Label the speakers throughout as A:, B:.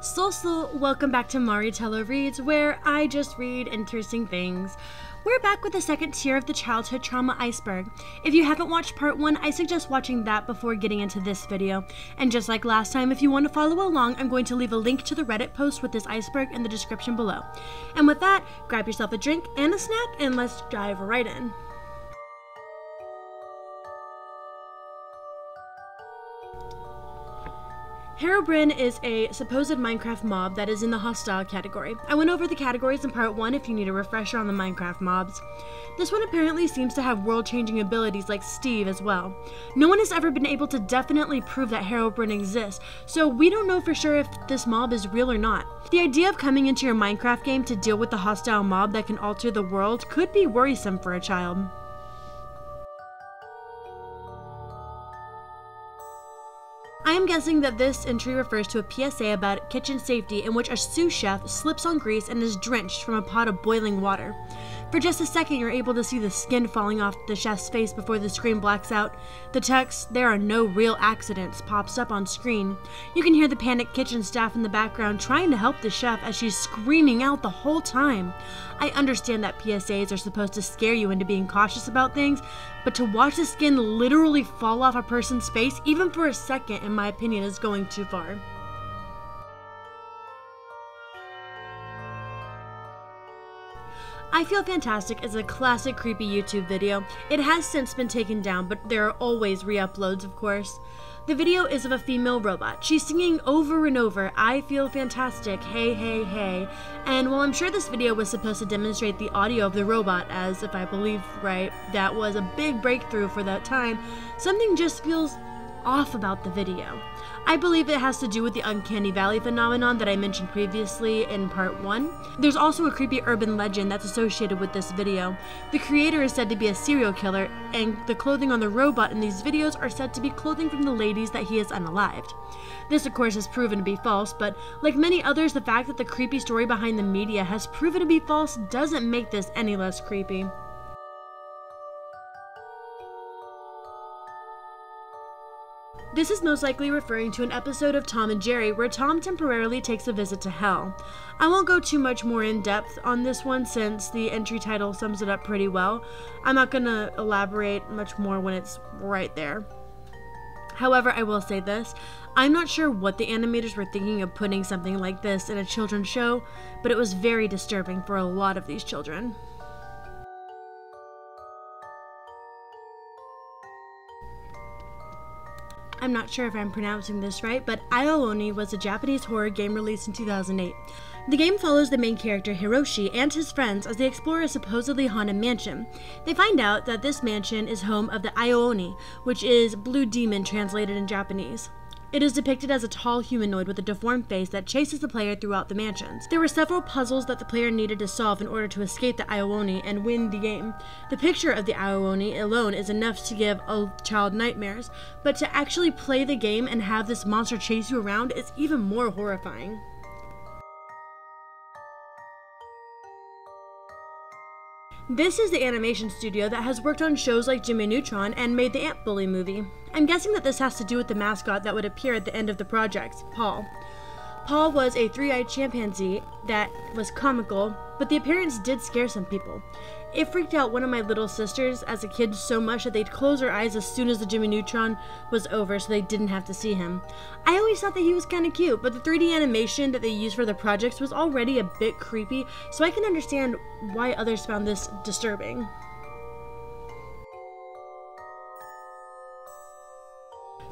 A: So, so, welcome back to Maritello Reads, where I just read interesting things. We're back with the second tier of the childhood trauma iceberg. If you haven't watched part one, I suggest watching that before getting into this video. And just like last time, if you want to follow along, I'm going to leave a link to the Reddit post with this iceberg in the description below. And with that, grab yourself a drink and a snack, and let's dive right in. Herobrine is a supposed Minecraft mob that is in the hostile category. I went over the categories in part 1 if you need a refresher on the Minecraft mobs. This one apparently seems to have world-changing abilities like Steve as well. No one has ever been able to definitely prove that Herobrine exists, so we don't know for sure if this mob is real or not. The idea of coming into your Minecraft game to deal with the hostile mob that can alter the world could be worrisome for a child. I am guessing that this entry refers to a PSA about kitchen safety in which a sous chef slips on grease and is drenched from a pot of boiling water. For just a second, you're able to see the skin falling off the chef's face before the screen blacks out. The text, There are no real accidents, pops up on screen. You can hear the panicked kitchen staff in the background trying to help the chef as she's screaming out the whole time. I understand that PSAs are supposed to scare you into being cautious about things, but to watch the skin literally fall off a person's face, even for a second, in my opinion, is going too far. I Feel Fantastic is a classic creepy YouTube video. It has since been taken down, but there are always re-uploads, of course. The video is of a female robot. She's singing over and over, I feel fantastic, hey, hey, hey. And while I'm sure this video was supposed to demonstrate the audio of the robot, as if I believe right, that was a big breakthrough for that time, something just feels off about the video. I believe it has to do with the uncanny valley phenomenon that I mentioned previously in part 1. There's also a creepy urban legend that's associated with this video. The creator is said to be a serial killer, and the clothing on the robot in these videos are said to be clothing from the ladies that he has unalived. This, of course, has proven to be false, but like many others, the fact that the creepy story behind the media has proven to be false doesn't make this any less creepy. This is most likely referring to an episode of Tom and Jerry where Tom temporarily takes a visit to hell. I won't go too much more in depth on this one since the entry title sums it up pretty well. I'm not going to elaborate much more when it's right there. However, I will say this I'm not sure what the animators were thinking of putting something like this in a children's show, but it was very disturbing for a lot of these children. I'm not sure if I'm pronouncing this right, but Ao-Oni was a Japanese horror game released in 2008. The game follows the main character Hiroshi and his friends as they explore a supposedly haunted mansion. They find out that this mansion is home of the Ao-Oni, which is blue demon translated in Japanese. It is depicted as a tall humanoid with a deformed face that chases the player throughout the mansions. There were several puzzles that the player needed to solve in order to escape the Ao-Oni and win the game. The picture of the Ao-Oni alone is enough to give a child nightmares, but to actually play the game and have this monster chase you around is even more horrifying. This is the animation studio that has worked on shows like Jimmy Neutron and made the Ant Bully movie. I'm guessing that this has to do with the mascot that would appear at the end of the project, Paul. Paul was a three-eyed chimpanzee that was comical, but the appearance did scare some people. It freaked out one of my little sisters as a kid so much that they'd close their eyes as soon as the Jimmy Neutron was over so they didn't have to see him. I always thought that he was kind of cute, but the 3D animation that they used for the projects was already a bit creepy, so I can understand why others found this disturbing.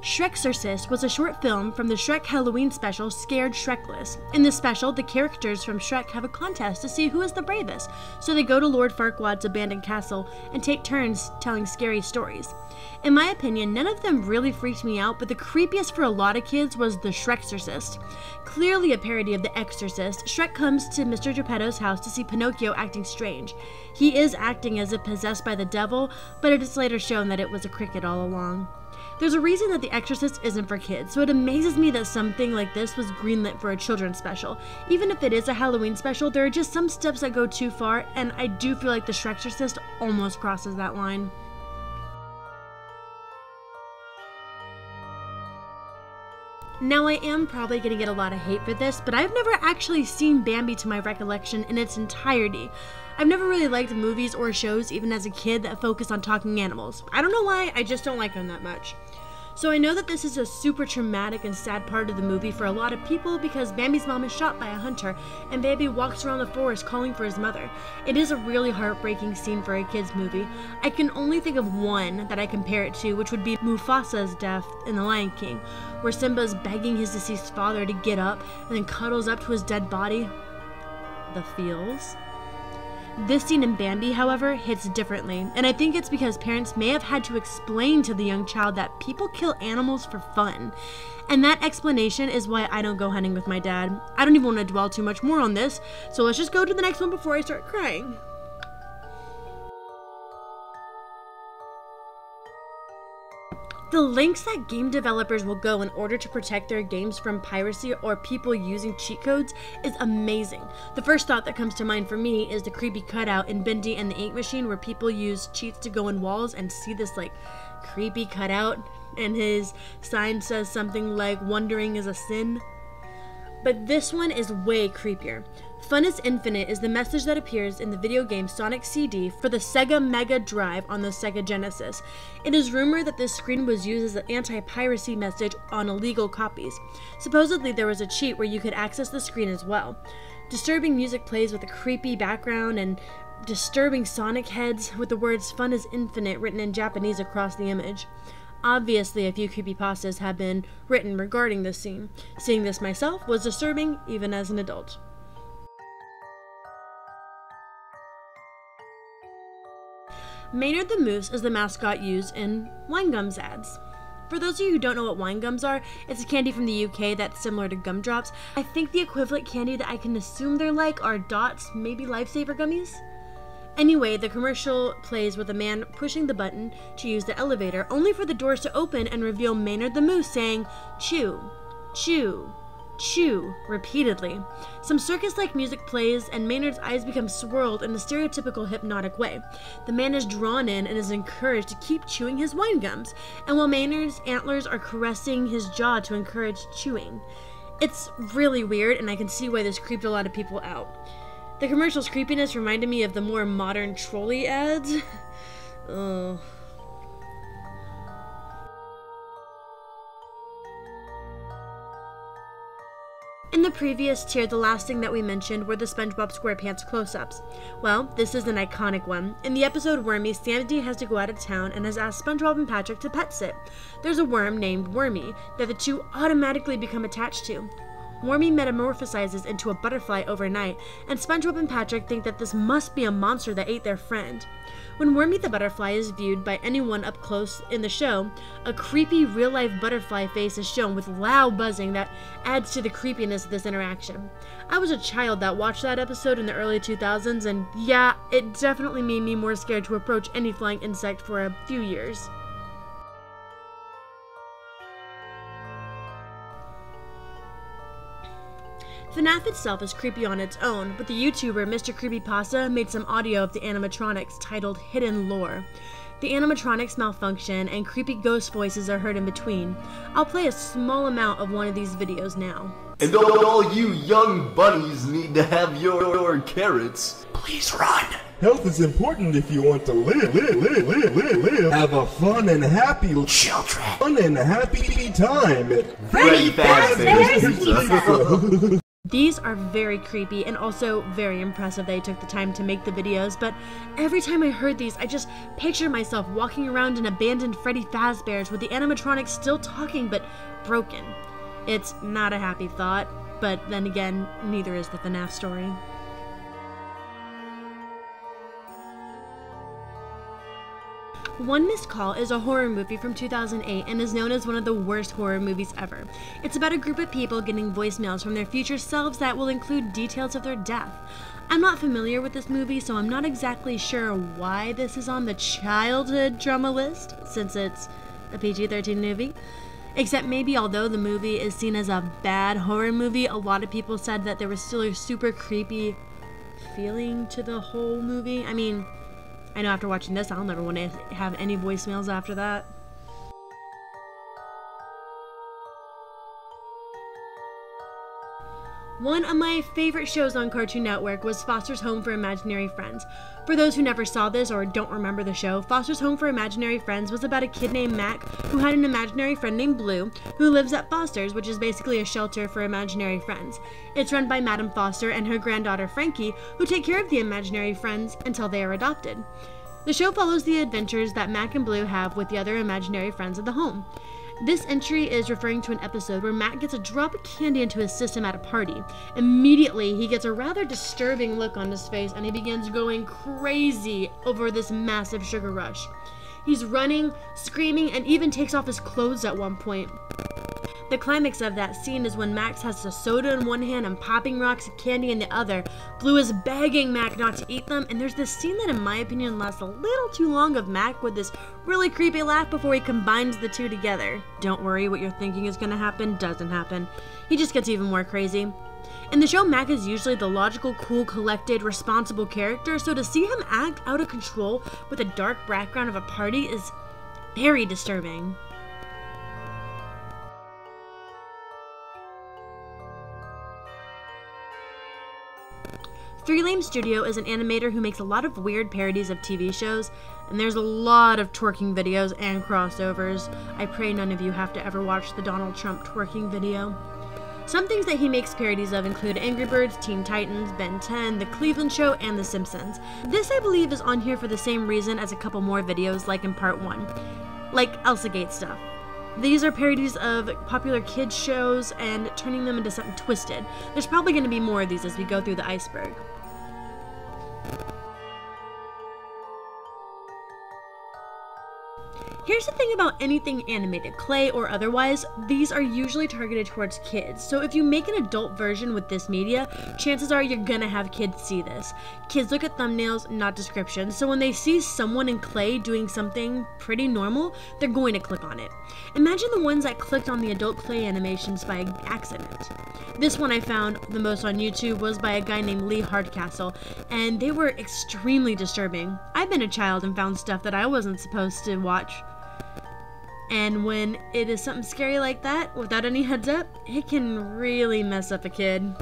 A: Shreksorcist was a short film from the Shrek Halloween special Scared Shrekless. In this special, the characters from Shrek have a contest to see who is the bravest, so they go to Lord Farquaad's abandoned castle and take turns telling scary stories. In my opinion, none of them really freaked me out, but the creepiest for a lot of kids was the Shreksorcist. Clearly a parody of The Exorcist, Shrek comes to Mr. Geppetto's house to see Pinocchio acting strange. He is acting as if possessed by the devil, but it is later shown that it was a cricket all along. There's a reason that The Exorcist isn't for kids, so it amazes me that something like this was greenlit for a children's special. Even if it is a Halloween special, there are just some steps that go too far, and I do feel like The Shreksorcist almost crosses that line. Now, I am probably going to get a lot of hate for this, but I've never actually seen Bambi to my recollection in its entirety. I've never really liked movies or shows, even as a kid, that focus on talking animals. I don't know why, I just don't like them that much. So I know that this is a super traumatic and sad part of the movie for a lot of people because Bambi's mom is shot by a hunter and Bambi walks around the forest calling for his mother. It is a really heartbreaking scene for a kids movie. I can only think of one that I compare it to, which would be Mufasa's death in The Lion King, where Simba's begging his deceased father to get up and then cuddles up to his dead body. The feels. This scene in Bambi, however, hits differently, and I think it's because parents may have had to explain to the young child that people kill animals for fun. And that explanation is why I don't go hunting with my dad. I don't even want to dwell too much more on this, so let's just go to the next one before I start crying. The lengths that game developers will go in order to protect their games from piracy or people using cheat codes is amazing. The first thought that comes to mind for me is the creepy cutout in Bendy and the Ink Machine where people use cheats to go in walls and see this like creepy cutout and his sign says something like wondering is a sin. But this one is way creepier. Fun is Infinite is the message that appears in the video game Sonic CD for the Sega Mega Drive on the Sega Genesis. It is rumored that this screen was used as an anti piracy message on illegal copies. Supposedly, there was a cheat where you could access the screen as well. Disturbing music plays with a creepy background and disturbing Sonic heads with the words Fun is Infinite written in Japanese across the image. Obviously, a few creepypastas have been written regarding this scene. Seeing this myself was disturbing even as an adult. Maynard the Moose is the mascot used in wine gums ads. For those of you who don't know what wine gums are, it's a candy from the UK that's similar to gumdrops. I think the equivalent candy that I can assume they're like are dots, maybe lifesaver gummies. Anyway, the commercial plays with a man pushing the button to use the elevator, only for the doors to open and reveal Maynard the Moose saying, Chew, chew, chew repeatedly. Some circus like music plays, and Maynard's eyes become swirled in a stereotypical hypnotic way. The man is drawn in and is encouraged to keep chewing his wine gums, and while Maynard's antlers are caressing his jaw to encourage chewing. It's really weird, and I can see why this creeped a lot of people out. The commercial's creepiness reminded me of the more modern Trolli ads. oh. In the previous tier, the last thing that we mentioned were the SpongeBob SquarePants close-ups. Well, this is an iconic one. In the episode Wormy, Sandy has to go out of town and has asked SpongeBob and Patrick to pet sit. There's a worm named Wormy that the two automatically become attached to. Wormy metamorphosizes into a butterfly overnight, and SpongeBob and Patrick think that this must be a monster that ate their friend. When Wormy the butterfly is viewed by anyone up close in the show, a creepy real life butterfly face is shown with loud buzzing that adds to the creepiness of this interaction. I was a child that watched that episode in the early 2000s, and yeah, it definitely made me more scared to approach any flying insect for a few years. FNAF itself is creepy on its own, but the YouTuber Mr. Creepypasta made some audio of the animatronics titled Hidden Lore. The animatronics malfunction and creepy ghost voices are heard in between. I'll play a small amount of one of these videos now.
B: And all you young bunnies need to have your, your carrots. Please run.
C: Health is important if you want to live, live, live, live, live, live. Have a fun and happy
B: children.
C: Fun and happy time.
B: Freddy Fazbear's
A: These are very creepy and also very impressive they took the time to make the videos, but every time I heard these, I just pictured myself walking around an abandoned Freddy Fazbear's with the animatronics still talking but broken. It's not a happy thought, but then again, neither is the FNAF story. One Missed Call is a horror movie from 2008 and is known as one of the worst horror movies ever. It's about a group of people getting voicemails from their future selves that will include details of their death. I'm not familiar with this movie, so I'm not exactly sure why this is on the childhood drama list, since it's a PG 13 movie. Except maybe although the movie is seen as a bad horror movie, a lot of people said that there was still a super creepy feeling to the whole movie. I mean, I know after watching this, I'll never want to have any voicemails after that. One of my favorite shows on Cartoon Network was Foster's Home for Imaginary Friends. For those who never saw this or don't remember the show, Foster's Home for Imaginary Friends was about a kid named Mac who had an imaginary friend named Blue who lives at Foster's, which is basically a shelter for imaginary friends. It's run by Madame Foster and her granddaughter Frankie, who take care of the imaginary friends until they are adopted. The show follows the adventures that Mac and Blue have with the other imaginary friends of the home. This entry is referring to an episode where Mac gets a drop of candy into his system at a party. Immediately, he gets a rather disturbing look on his face and he begins going crazy over this massive sugar rush. He's running, screaming, and even takes off his clothes at one point. The climax of that scene is when Mac has a soda in one hand and popping rocks and candy in the other. Blue is begging Mac not to eat them, and there's this scene that, in my opinion, lasts a little too long of Mac with this really creepy laugh before he combines the two together. Don't worry, what you're thinking is gonna happen doesn't happen. He just gets even more crazy. In the show, Mac is usually the logical, cool, collected, responsible character, so to see him act out of control with a dark background of a party is very disturbing. Three Lame Studio is an animator who makes a lot of weird parodies of TV shows, and there's a lot of twerking videos and crossovers. I pray none of you have to ever watch the Donald Trump twerking video. Some things that he makes parodies of include Angry Birds, Teen Titans, Ben 10, The Cleveland Show, and The Simpsons. This, I believe, is on here for the same reason as a couple more videos, like in part 1. Like Elsa Gate stuff. These are parodies of popular kids shows and turning them into something twisted. There's probably going to be more of these as we go through the iceberg. Here's the thing about anything animated, clay or otherwise, these are usually targeted towards kids. So if you make an adult version with this media, chances are you're gonna have kids see this. Kids look at thumbnails, not descriptions, so when they see someone in clay doing something pretty normal, they're going to click on it. Imagine the ones that clicked on the adult clay animations by accident. This one I found the most on YouTube was by a guy named Lee Hardcastle, and they were extremely disturbing. I've been a child and found stuff that I wasn't supposed to watch. And when it is something scary like that, without any heads up, it can really mess up a kid.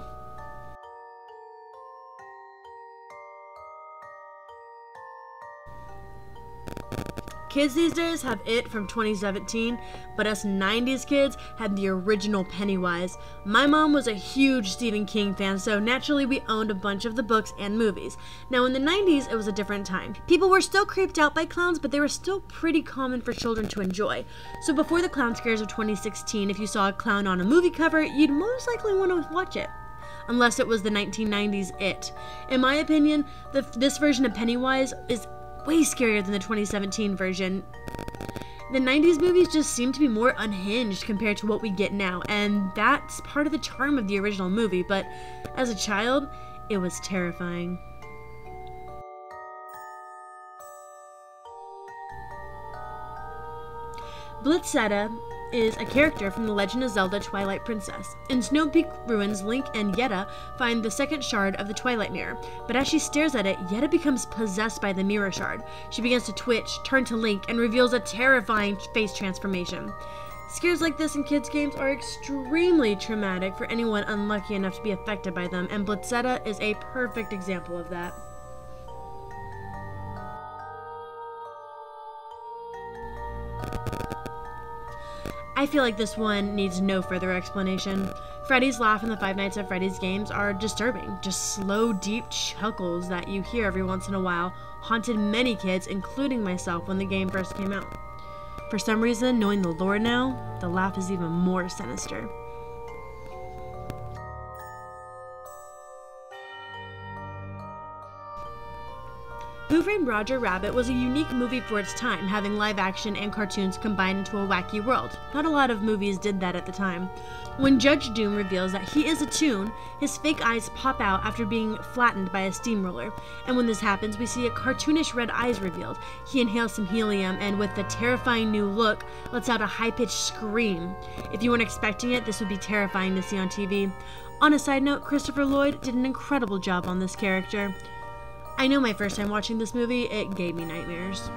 A: Kids these days have It from 2017, but us 90s kids had the original Pennywise. My mom was a huge Stephen King fan, so naturally we owned a bunch of the books and movies. Now in the 90s, it was a different time. People were still creeped out by clowns, but they were still pretty common for children to enjoy. So before the clown scares of 2016, if you saw a clown on a movie cover, you'd most likely want to watch it unless it was the 1990s It. In my opinion, the, this version of Pennywise is way scarier than the 2017 version. The 90s movies just seem to be more unhinged compared to what we get now, and that's part of the charm of the original movie, but as a child, it was terrifying. Blizzeta is a character from The Legend of Zelda Twilight Princess. In Snow Peak Ruins, Link and Yeta find the second shard of the Twilight Mirror, but as she stares at it, Yeta becomes possessed by the mirror shard. She begins to twitch, turn to Link, and reveals a terrifying face transformation. Scares like this in kids' games are extremely traumatic for anyone unlucky enough to be affected by them, and Blizzeta is a perfect example of that. I feel like this one needs no further explanation. Freddy's laugh in the Five Nights at Freddy's games are disturbing, just slow, deep chuckles that you hear every once in a while haunted many kids, including myself, when the game first came out. For some reason, knowing the lore now, the laugh is even more sinister. Framed Roger Rabbit was a unique movie for its time, having live action and cartoons combined into a wacky world. Not a lot of movies did that at the time. When Judge Doom reveals that he is a toon, his fake eyes pop out after being flattened by a steamroller. And when this happens, we see a cartoonish red eyes revealed. He inhales some helium and, with the terrifying new look, lets out a high pitched scream. If you weren't expecting it, this would be terrifying to see on TV. On a side note, Christopher Lloyd did an incredible job on this character. I know my first time watching this movie, it gave me nightmares.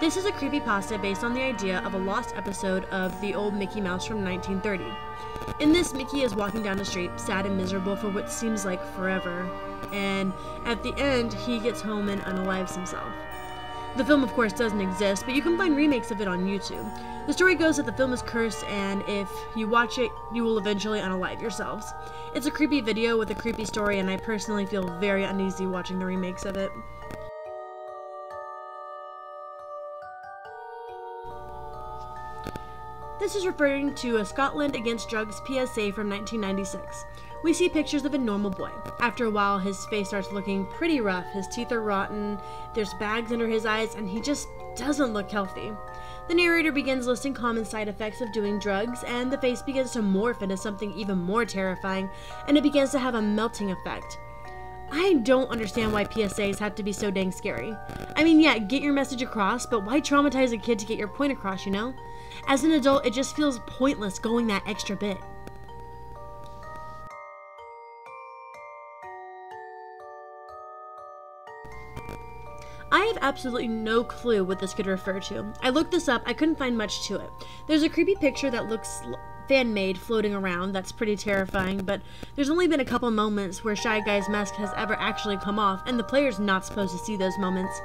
A: This is a creepypasta based on the idea of a lost episode of the old Mickey Mouse from 1930. In this, Mickey is walking down the street, sad and miserable for what seems like forever, and at the end, he gets home and unalives himself. The film, of course, doesn't exist, but you can find remakes of it on YouTube. The story goes that the film is cursed, and if you watch it, you will eventually unalive yourselves. It's a creepy video with a creepy story, and I personally feel very uneasy watching the remakes of it. This is referring to a Scotland Against Drugs PSA from 1996. We see pictures of a normal boy. After a while, his face starts looking pretty rough. His teeth are rotten, there's bags under his eyes, and he just doesn't look healthy. The narrator begins listing common side effects of doing drugs, and the face begins to morph into something even more terrifying, and it begins to have a melting effect. I don't understand why PSAs have to be so dang scary. I mean, yeah, get your message across, but why traumatize a kid to get your point across, you know? As an adult, it just feels pointless going that extra bit. I have absolutely no clue what this could refer to. I looked this up, I couldn't find much to it. There's a creepy picture that looks fan made floating around that's pretty terrifying, but there's only been a couple moments where Shy Guy's mask has ever actually come off, and the player's not supposed to see those moments.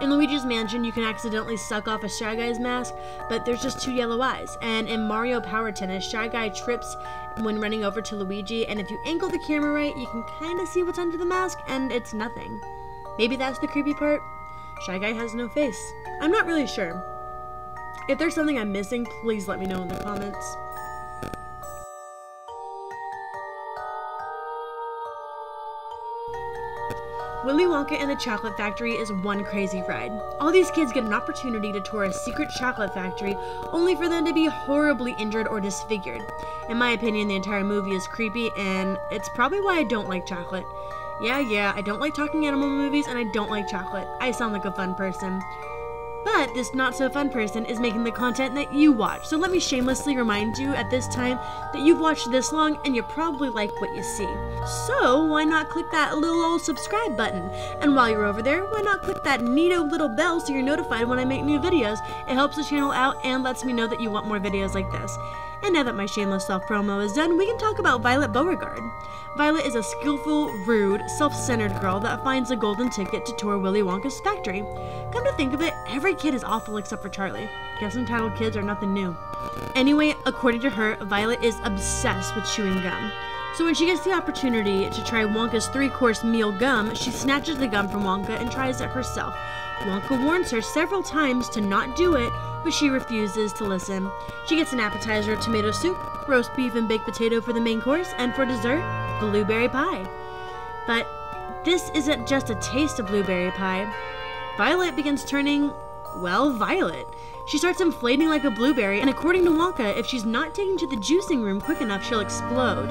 A: In Luigi's Mansion, you can accidentally suck off a Shy Guy's mask, but there's just two yellow eyes. And in Mario Power Tennis, Shy Guy trips when running over to Luigi, and if you angle the camera right, you can kind of see what's under the mask, and it's nothing. Maybe that's the creepy part? Shy Guy has no face. I'm not really sure. If there's something I'm missing, please let me know in the comments. Willy Wonka and the Chocolate Factory is one crazy ride. All these kids get an opportunity to tour a secret chocolate factory, only for them to be horribly injured or disfigured. In my opinion, the entire movie is creepy, and it's probably why I don't like chocolate. Yeah, yeah, I don't like talking animal movies and I don't like chocolate. I sound like a fun person. But this not so fun person is making the content that you watch. So let me shamelessly remind you at this time that you've watched this long and you probably like what you see. So why not click that little old subscribe button? And while you're over there, why not click that neato little bell so you're notified when I make new videos? It helps the channel out and lets me know that you want more videos like this. And now that my shameless self promo is done, we can talk about Violet Beauregarde. Violet is a skillful, rude, self centered girl that finds a golden ticket to tour Willy Wonka's factory. Come to think of it, every kid is awful except for Charlie. Guess entitled kids are nothing new. Anyway, according to her, Violet is obsessed with chewing gum. So when she gets the opportunity to try Wonka's three course meal gum, she snatches the gum from Wonka and tries it herself. Wonka warns her several times to not do it, but she refuses to listen. She gets an appetizer of tomato soup, roast beef and baked potato for the main course, and for dessert, blueberry pie. But this isn't just a taste of blueberry pie. Violet begins turning, well, violet. She starts inflating like a blueberry, and according to Wonka, if she's not taken to the juicing room quick enough, she'll explode.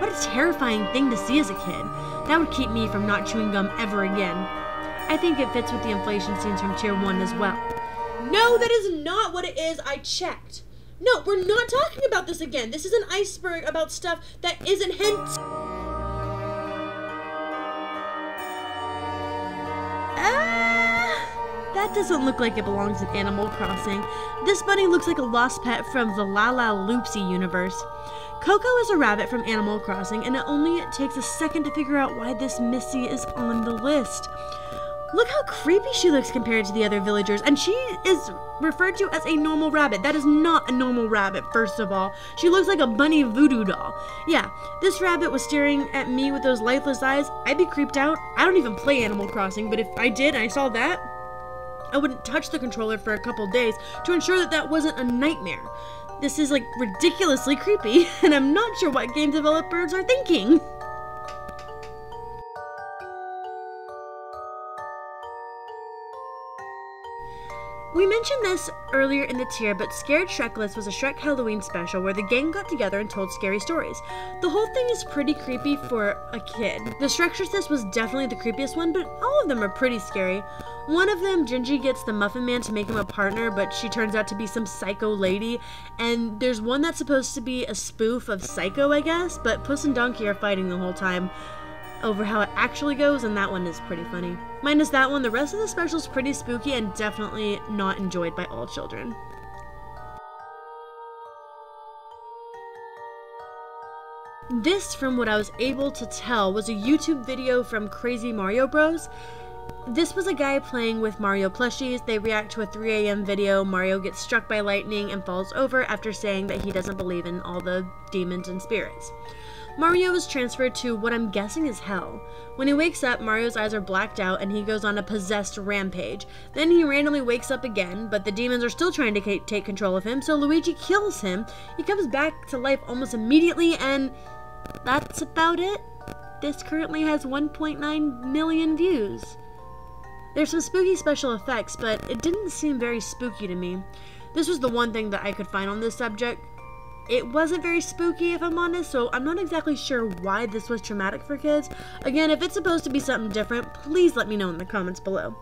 A: What a terrifying thing to see as a kid. That would keep me from not chewing gum ever again. I think it fits with the inflation scenes from Tier 1 as well. No, that is not what it is. I checked. No, we're not talking about this again. This is an iceberg about stuff that isn't hint. Ah, that doesn't look like it belongs in Animal Crossing. This bunny looks like a lost pet from the Lalaloopsy universe. Coco is a rabbit from Animal Crossing, and it only takes a second to figure out why this Missy is on the list. Look how creepy she looks compared to the other villagers, and she is referred to as a normal rabbit. That is not a normal rabbit, first of all. She looks like a bunny voodoo doll. Yeah, this rabbit was staring at me with those lifeless eyes. I'd be creeped out. I don't even play Animal Crossing, but if I did and I saw that, I wouldn't touch the controller for a couple days to ensure that that wasn't a nightmare. This is like ridiculously creepy, and I'm not sure what game developers are thinking. We mentioned this earlier in the tier, but Scared Shrekless was a Shrek Halloween special where the gang got together and told scary stories. The whole thing is pretty creepy for a kid. The Shrektress was definitely the creepiest one, but all of them are pretty scary. One of them, Gingy gets the Muffin Man to make him a partner, but she turns out to be some psycho lady. And there's one that's supposed to be a spoof of Psycho, I guess, but Puss and Donkey are fighting the whole time. Over how it actually goes, and that one is pretty funny. Minus that one, the rest of the special is pretty spooky and definitely not enjoyed by all children. This, from what I was able to tell, was a YouTube video from Crazy Mario Bros. This was a guy playing with Mario plushies. They react to a 3am video. Mario gets struck by lightning and falls over after saying that he doesn't believe in all the demons and spirits. Mario is transferred to what I'm guessing is hell. When he wakes up, Mario's eyes are blacked out and he goes on a possessed rampage. Then he randomly wakes up again, but the demons are still trying to take control of him, so Luigi kills him. He comes back to life almost immediately, and that's about it. This currently has 1.9 million views. There's some spooky special effects, but it didn't seem very spooky to me. This was the one thing that I could find on this subject. It wasn't very spooky, if I'm honest, so I'm not exactly sure why this was traumatic for kids. Again, if it's supposed to be something different, please let me know in the comments below.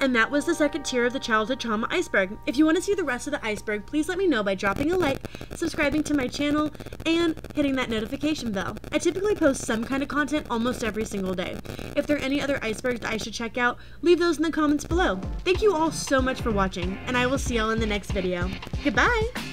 A: And that was the second tier of the childhood trauma iceberg. If you want to see the rest of the iceberg, please let me know by dropping a like, subscribing to my channel, and hitting that notification bell. I typically post some kind of content almost every single day. If there are any other icebergs that I should check out, leave those in the comments below. Thank you all so much for watching, and I will see y'all in the next video. Goodbye!